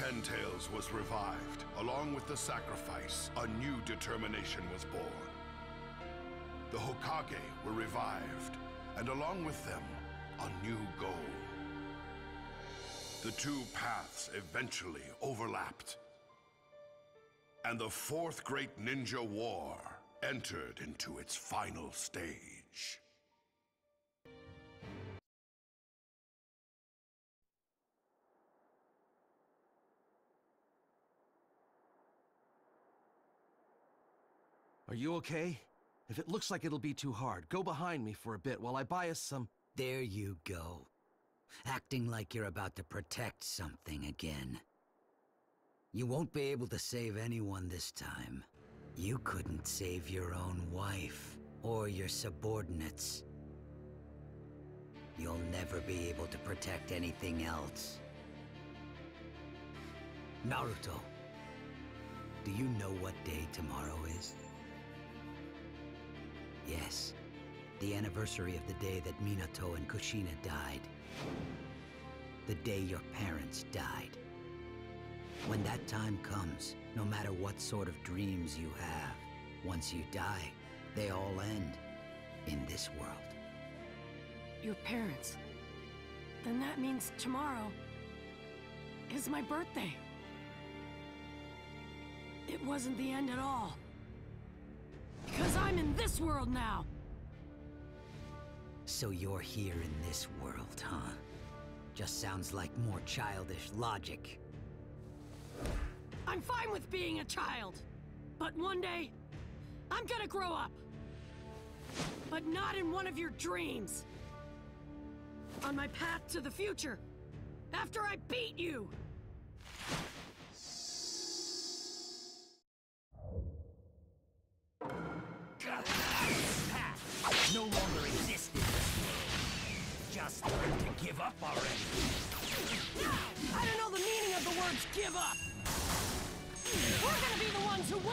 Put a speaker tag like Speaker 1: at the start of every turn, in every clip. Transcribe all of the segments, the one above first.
Speaker 1: Ten Tails was revived. Along with the sacrifice, a new determination was born. The Hokage were revived, and along with them, a new goal. The two paths eventually overlapped. And the Fourth Great Ninja War entered into its final stage.
Speaker 2: Are you okay? If it looks like it'll be too hard, go behind me for a bit while I buy us some...
Speaker 3: There you go. Acting like you're about to protect something again. You won't be able to save anyone this time. You couldn't save your own wife, or your subordinates. You'll never be able to protect anything else. Naruto, do you know what day tomorrow is? Yes, the anniversary of the day that Minato and Kushina died. The day your parents died. When that time comes, no matter what sort of dreams you have, once you die, they all end in this world.
Speaker 4: Your parents. Then that means tomorrow is my birthday. It wasn't the end at all. I'm in this world now!
Speaker 3: So you're here in this world, huh? Just sounds like more childish logic.
Speaker 4: I'm fine with being a child. But one day, I'm gonna grow up. But not in one of your dreams. On my path to the future. After I beat you.
Speaker 5: Give up already.
Speaker 4: I don't know the meaning of the words give up. We're gonna be the ones who win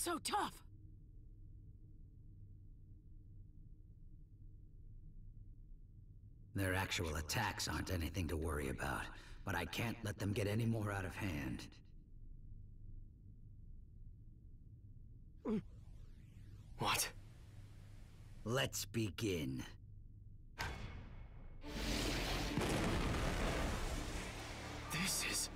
Speaker 4: so tough.
Speaker 3: Their actual attacks aren't anything to worry about, but I can't let them get any more out of hand.
Speaker 2: What?
Speaker 3: Let's begin.
Speaker 2: This is...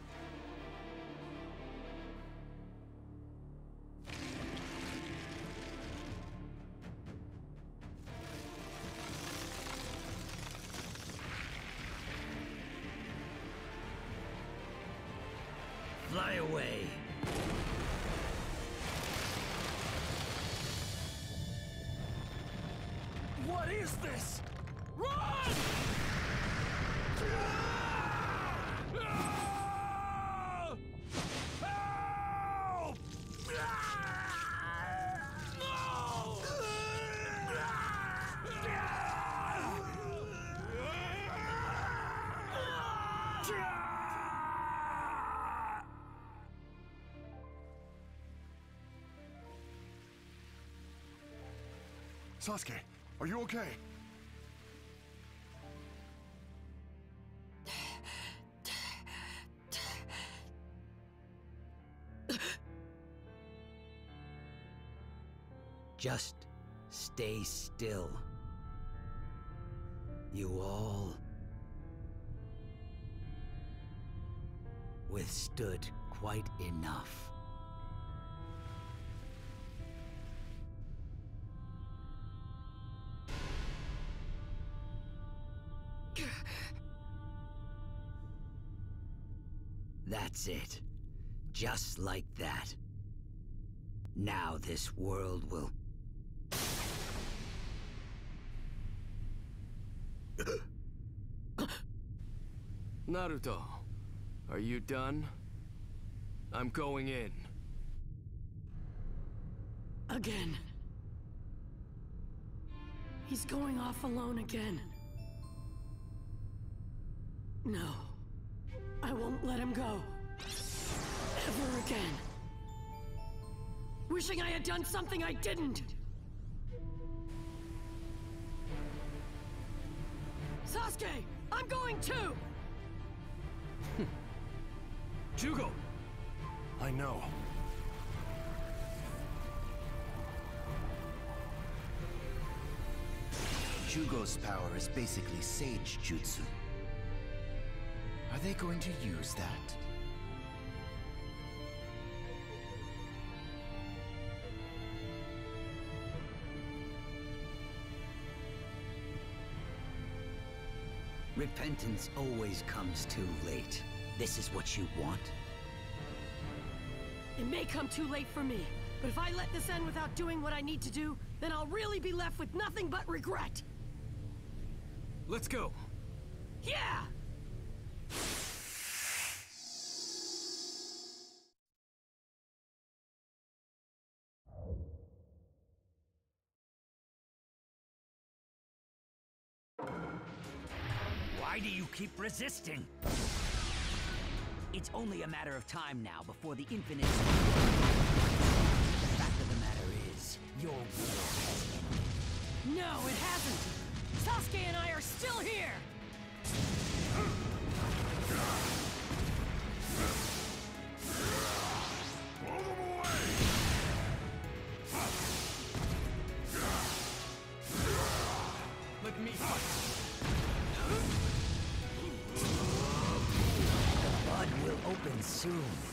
Speaker 2: What is this? Run!
Speaker 1: Sasuke, are you okay?
Speaker 3: Just stay still. You all withstood quite enough. That's it. Just like that. Now this world will...
Speaker 6: Naruto, are you done? I'm going in.
Speaker 4: Again. He's going off alone again. No. I won't let him go. Ever again. Wishing I had done something I didn't! Sasuke! I'm going too!
Speaker 6: Jugo! I know.
Speaker 7: Jugo's power is basically Sage Jutsu. Are they going to use that?
Speaker 3: Repentance always comes too late. This is what you want?
Speaker 4: It may come too late for me, but if I let this end without doing what I need to do, then I'll really be left with nothing but regret.
Speaker 6: Let's go.
Speaker 4: Yeah!
Speaker 5: Resisting?
Speaker 3: It's only a matter of time now before the infinite... The fact of the matter is, your war has ended.
Speaker 4: No, it hasn't! Sasuke and I are still here!
Speaker 3: Soon.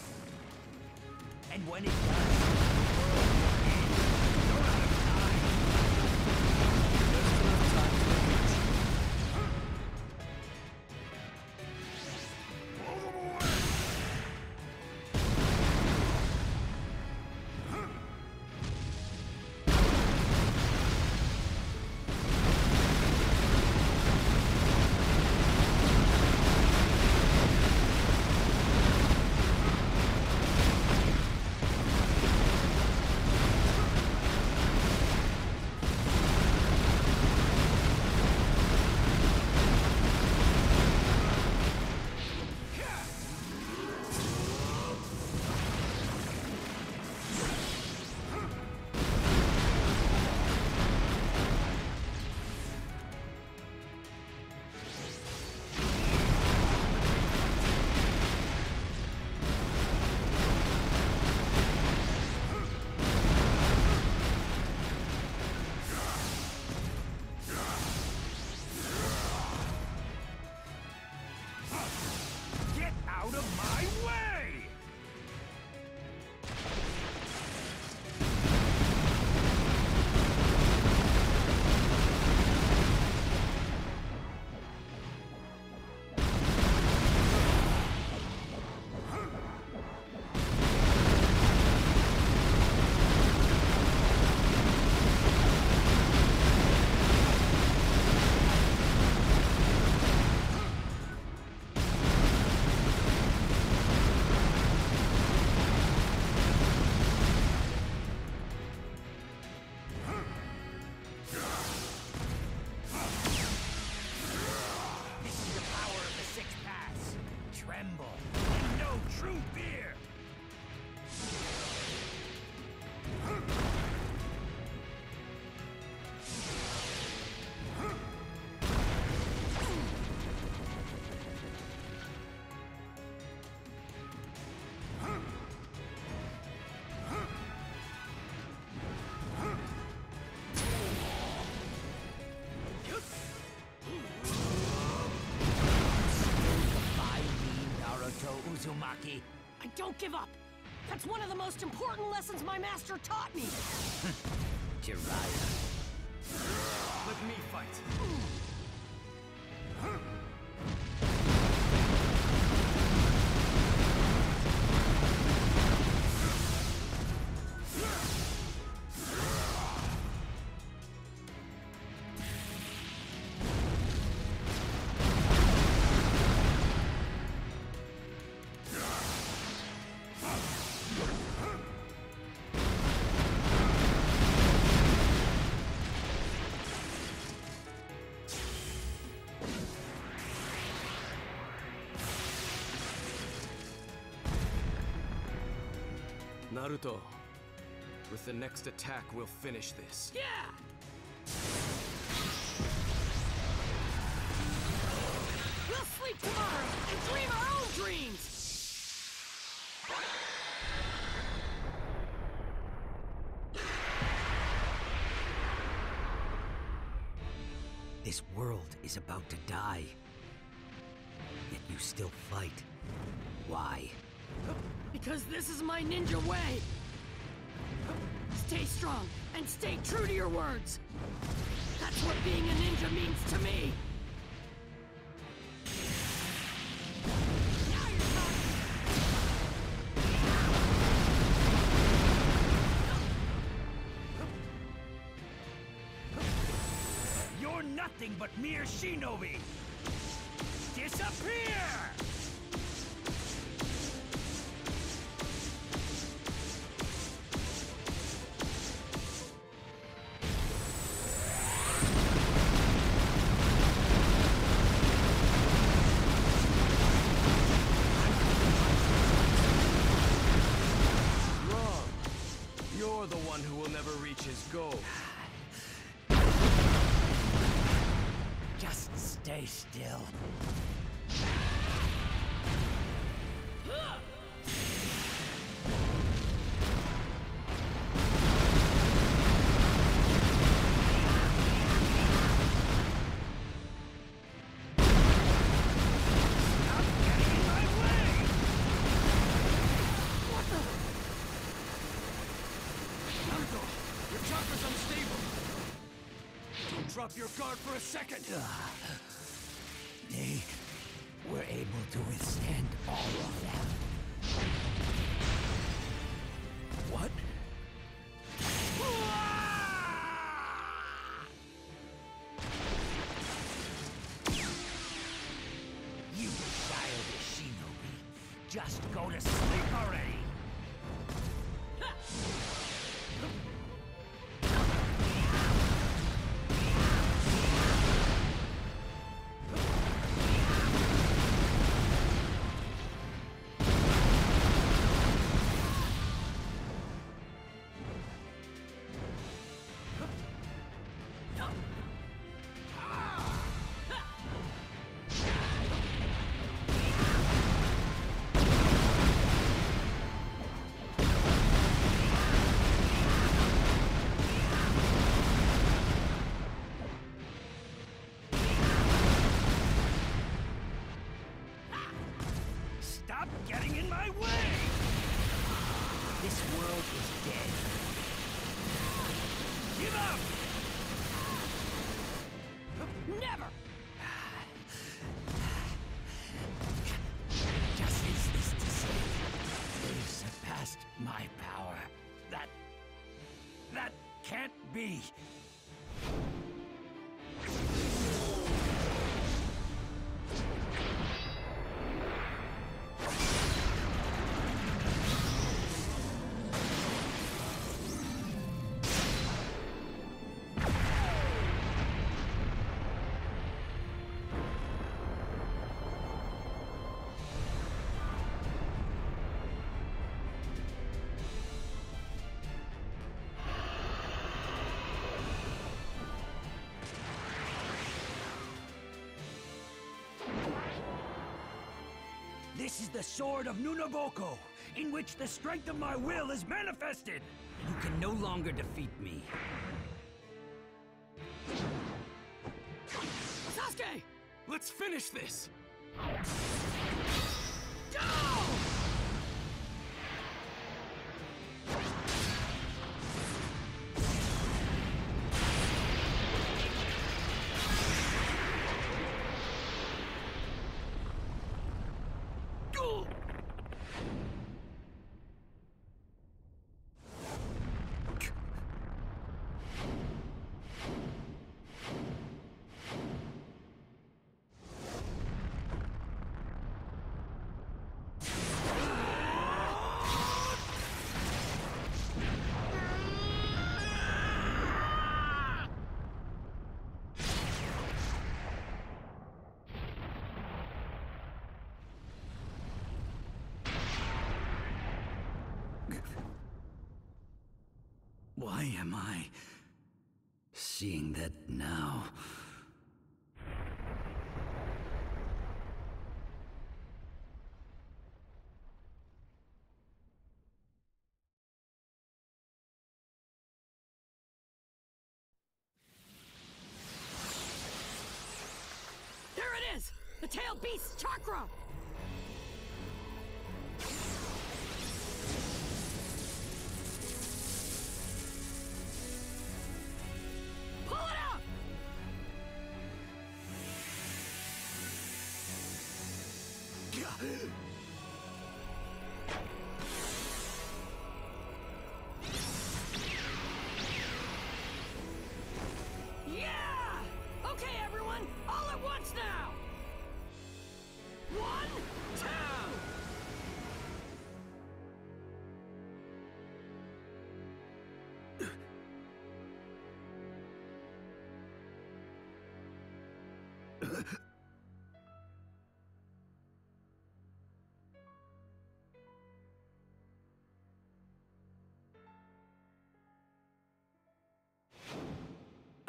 Speaker 4: Don't give up. That's one of the most important lessons my master taught me.
Speaker 8: Jiraiya.
Speaker 5: Let me fight. Naruto, with the next attack, we'll finish this.
Speaker 4: Yeah! We'll sleep tomorrow and dream our own dreams!
Speaker 8: This world is about to die. Yet you still fight. Why?
Speaker 4: Because this is my ninja way! Stay strong and stay true to your words! That's what being a ninja means to me! You're
Speaker 3: nothing but mere shinobi!
Speaker 5: Unstable. Don't drop your guard for a second.
Speaker 3: Ah. Can't This is the sword of Nunoboko, in which the strength of my will is manifested.
Speaker 8: You can no longer defeat me.
Speaker 4: Sasuke!
Speaker 5: Let's finish this.
Speaker 4: Go!
Speaker 3: Why am I seeing that now?
Speaker 4: There it is! The tail beast chakra!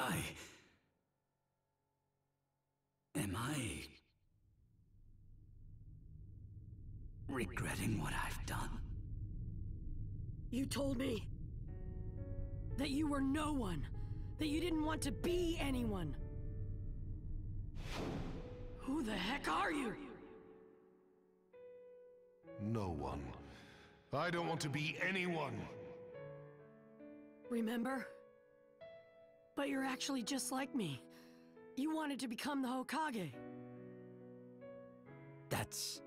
Speaker 3: I. Am I. regretting what I've done?
Speaker 4: You told me that you were no one, that you didn't want to be anyone. Who the heck are you?
Speaker 1: No one. I don't want to be anyone.
Speaker 4: Remember? But you're actually just like me. You wanted to become the Hokage.
Speaker 3: That's.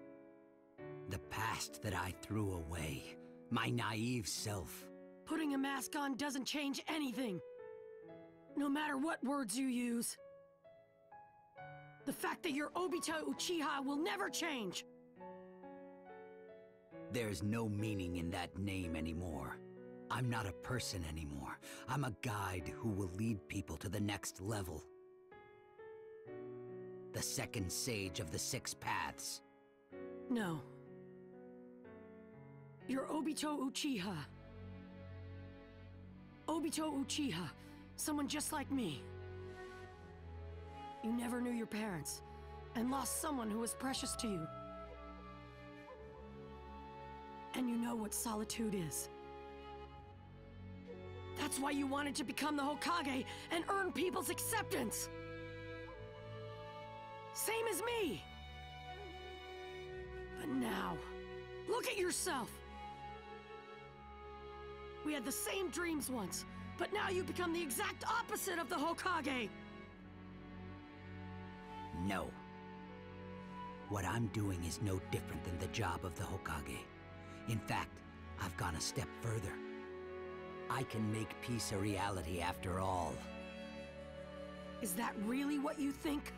Speaker 3: the past that I threw away. My naive self.
Speaker 4: Putting a mask on doesn't change anything. No matter what words you use. The fact that you're Obito Uchiha will never change.
Speaker 3: There's no meaning in that name anymore. I'm not a person anymore. I'm a guide who will lead people to the next level. The second sage of the Six Paths.
Speaker 4: No. You're Obito Uchiha. Obito Uchiha. Someone just like me. You never knew your parents, and lost someone who was precious to you. And you know what solitude is. That's why you wanted to become the Hokage and earn people's acceptance! Same as me! But now, look at yourself! We had the same dreams once, but now you've become the exact opposite of the Hokage!
Speaker 3: No. What I'm doing is no different than the job of the Hokage. In fact, I've gone a step further. I can make peace a reality after all.
Speaker 4: Is that really what you think?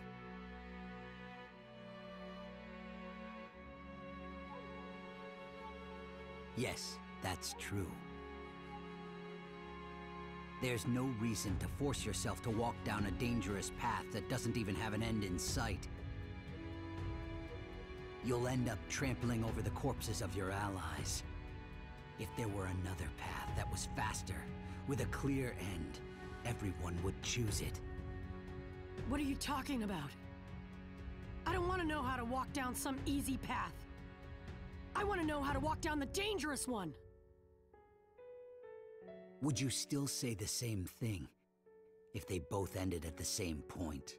Speaker 3: Yes, that's true. There's no reason to force yourself to walk down a dangerous path that doesn't even have an end in sight. You'll end up trampling over the corpses of your allies. If there were another path that was faster, with a clear end, everyone would choose it.
Speaker 4: What are you talking about? I don't want to know how to walk down some easy path. I want to know how to walk down the dangerous one.
Speaker 3: Would you still say the same thing if they both ended at the same point?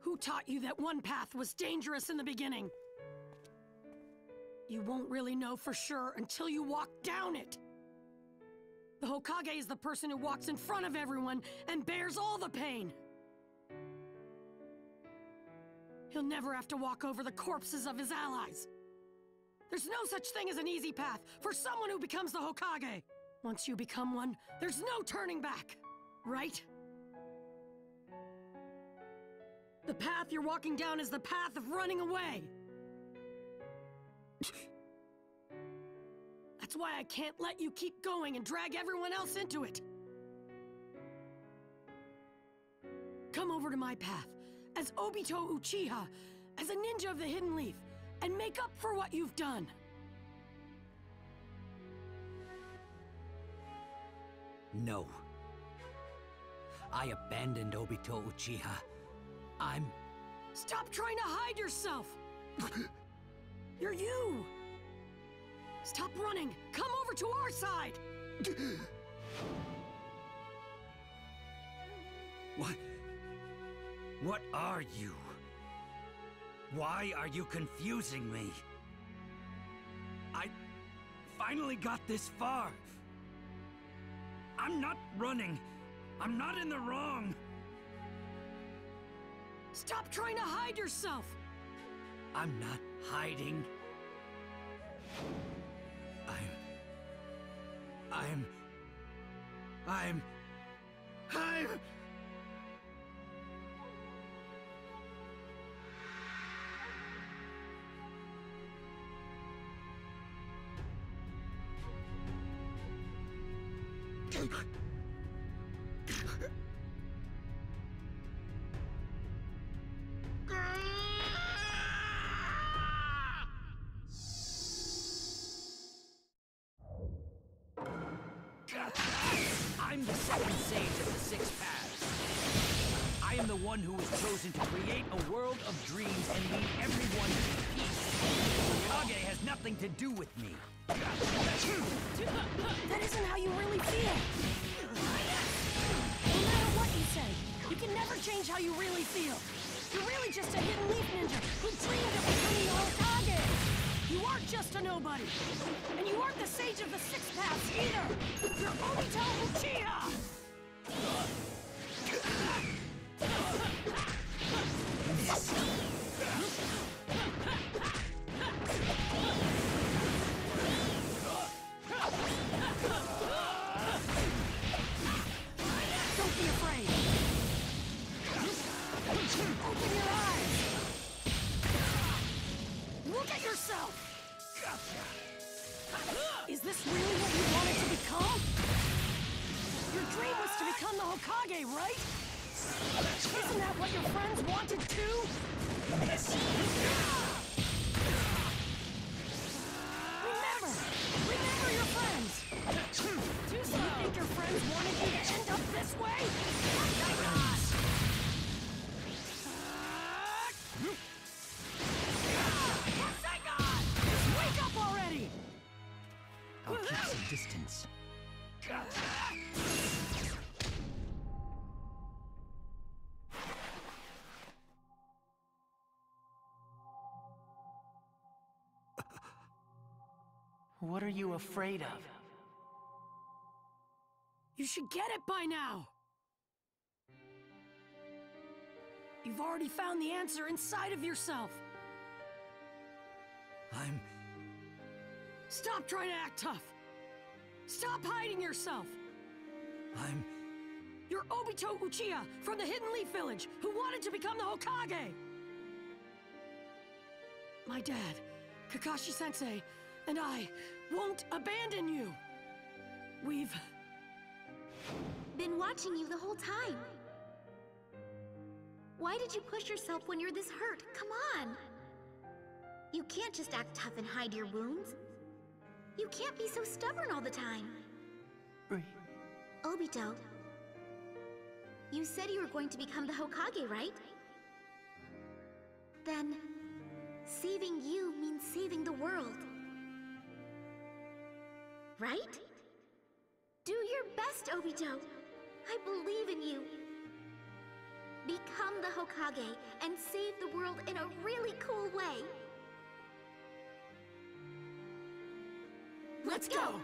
Speaker 4: Who taught you that one path was dangerous in the beginning? You won't really know for sure until you walk down it. The Hokage is the person who walks in front of everyone and bears all the pain. He'll never have to walk over the corpses of his allies. There's no such thing as an easy path for someone who becomes the Hokage. Once you become one, there's no turning back, right? The path you're walking down is the path of running away. That's why I can't let you keep going and drag everyone else into it. Come over to my path as Obito Uchiha, as a ninja of the Hidden Leaf, and make up for what you've done.
Speaker 3: No. I abandoned Obito Uchiha. I'm...
Speaker 4: Stop trying to hide yourself! You're you! Stop running! Come over to our side!
Speaker 5: What? What are you? Why are you confusing me? I finally got this far. I'm not running. I'm not in the wrong.
Speaker 4: Stop trying to hide yourself!
Speaker 5: I'm not hiding. I'm... I'm... I'm... I am the one who was chosen to create a world of dreams and lead everyone to peace. Kage has nothing to do with me.
Speaker 4: That isn't how you really feel! No matter what you say, you can never change how you really feel! You're really just a hidden leaf ninja who dreamed of becoming the Hokage! You aren't just a nobody! And you aren't the sage of the Six Paths either! You're Obito Uchiha! Is this really what you wanted to become? Your dream was to become the Hokage, right? What your friends wanted too? Remember! Remember your friends! Do you think your friends wanted you to end up this way?
Speaker 6: What are you afraid of?
Speaker 4: You should get it by now! You've already found the answer inside of yourself!
Speaker 5: I'm...
Speaker 4: Stop trying to act tough! Stop hiding yourself!
Speaker 5: I'm...
Speaker 4: You're Obito Uchiha from the Hidden Leaf Village who wanted to become the Hokage! My dad, Kakashi Sensei, and I won't abandon you! We've.
Speaker 9: Been watching you the whole time. Why did you push yourself when you're this hurt? Come on! You can't just act tough and hide your wounds. You can't be so stubborn all the time.
Speaker 6: Re-
Speaker 9: Obito, you said you were going to become the Hokage, right? Then, saving you means saving the world. Right? Do your best, Obito. I believe in you. Become the Hokage and save the world in a really cool way.
Speaker 4: Let's go!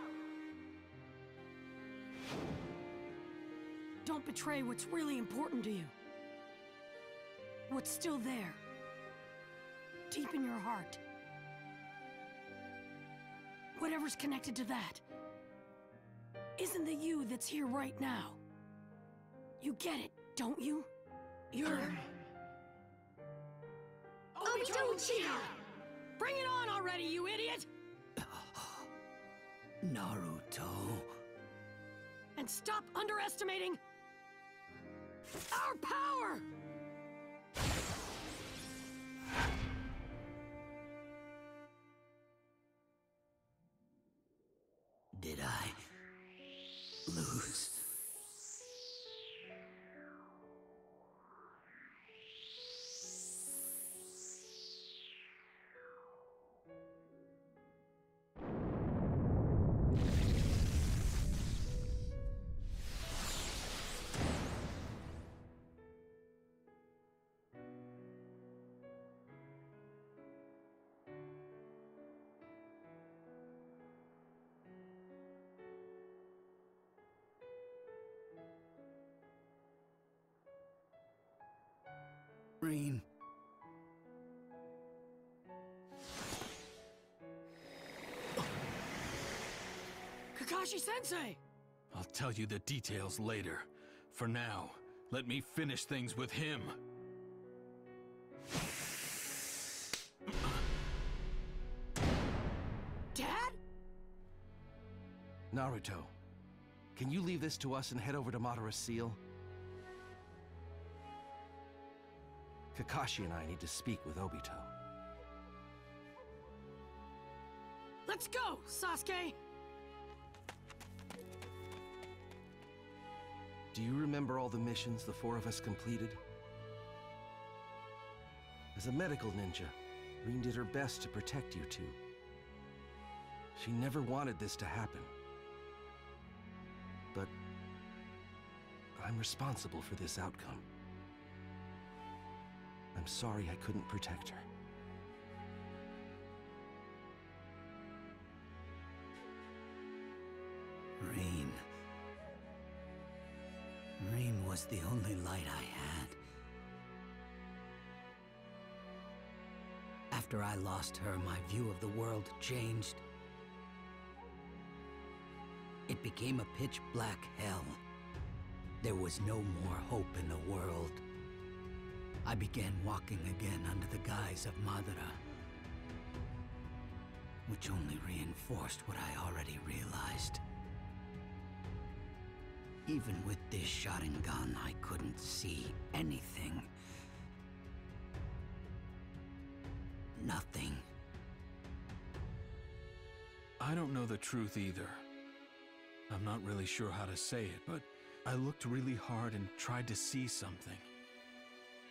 Speaker 4: Don't betray what's really important to you. What's still there. Deep in your heart. Whatever's connected to that. Isn't the you that's here right now. You get it, don't you? You're...
Speaker 9: Obito Uchiha!
Speaker 4: Bring it on already, you idiot!
Speaker 3: Naruto.
Speaker 4: And stop underestimating our power!
Speaker 3: Rin.
Speaker 4: Kakashi Sensei!
Speaker 6: I'll tell you the details later. For now, let me finish things with him.
Speaker 4: Dad?
Speaker 2: Naruto, can you leave this to us and head over to Madara Seal? Kakashi and I need to speak with Obito.
Speaker 4: Let's go, Sasuke!
Speaker 2: Do you remember all the missions the four of us completed? As a medical ninja, Rin did her best to protect you two. She never wanted this to happen. But I'm responsible for this outcome. I'm sorry I couldn't protect her.
Speaker 3: Rin. Rin was the only light I had. After I lost her, my view of the world changed. It became a pitch black hell. There was no more hope in the world. I began walking again under the guise of Madara, which only reinforced what I already realized. Even with this Sharingan, I couldn't see anything. Nothing.
Speaker 6: I don't know the truth either. I'm not really sure how to say it, but I looked really hard and tried to see something.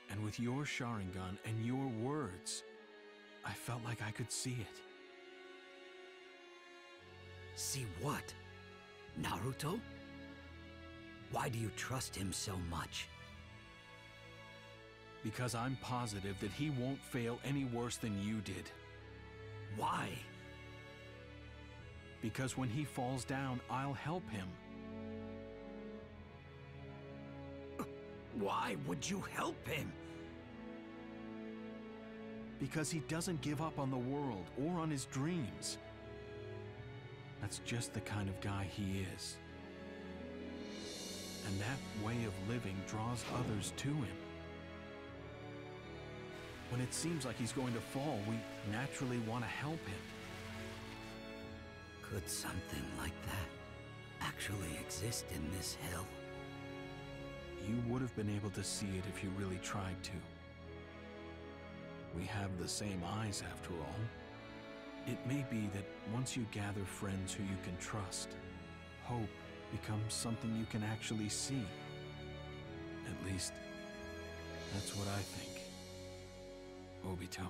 Speaker 6: And with your Sharingan and your words, I felt like I could see it.
Speaker 3: See what? Naruto? Why do you trust him so much?
Speaker 6: Because I'm positive that he won't fail any worse than you did.
Speaker 3: Why?
Speaker 6: Because when he falls down, I'll help him.
Speaker 3: Why would you help him?
Speaker 6: Because he doesn't give up on the world or on his dreams. That's just the kind of guy he is. And that way of living draws others to him. When it seems like he's going to fall, we naturally want to help him.
Speaker 3: Could something like that actually exist in this hell?
Speaker 6: You would have been able to see it if you really tried to. We have the same eyes, after all. It may be that once you gather friends who you can trust, hope becomes something you can actually see. At least, that's what I think. Obito.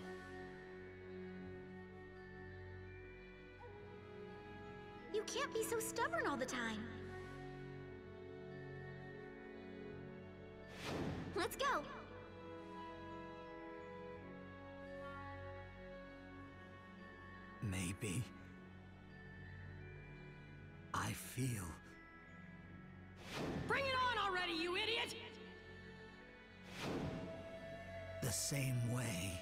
Speaker 9: You can't be so stubborn all the time.
Speaker 3: Maybe. I feel
Speaker 4: Bring it on already, you idiot!
Speaker 3: the same way.